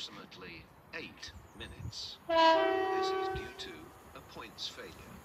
approximately eight minutes. This is due to a points failure.